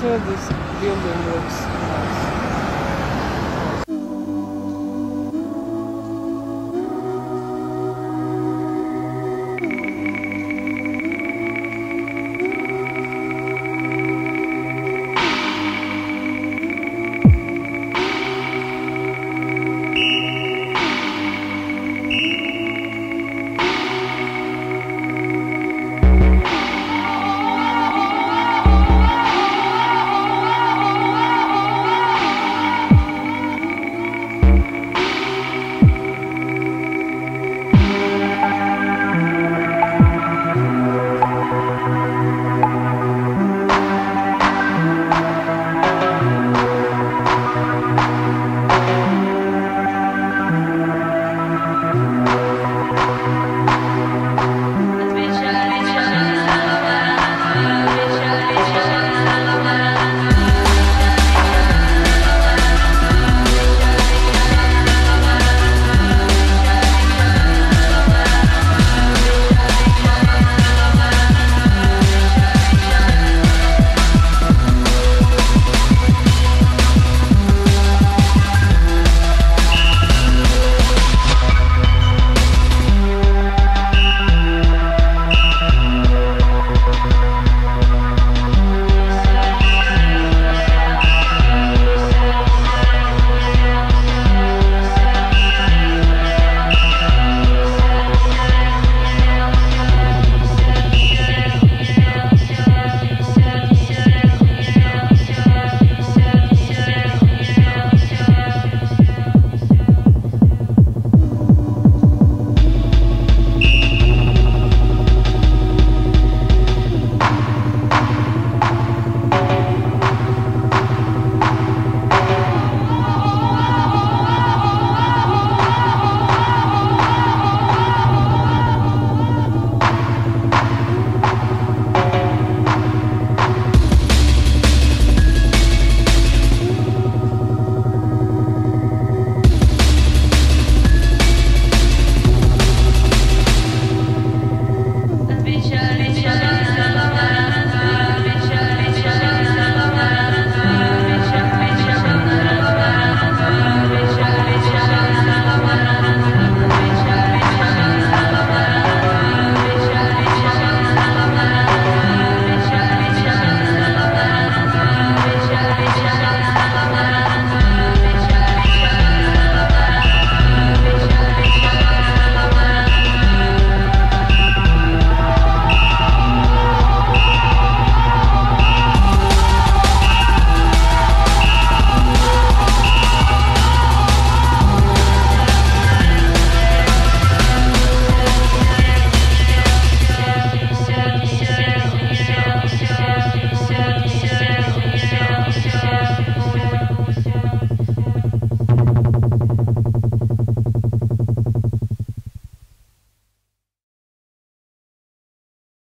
this building looks nice.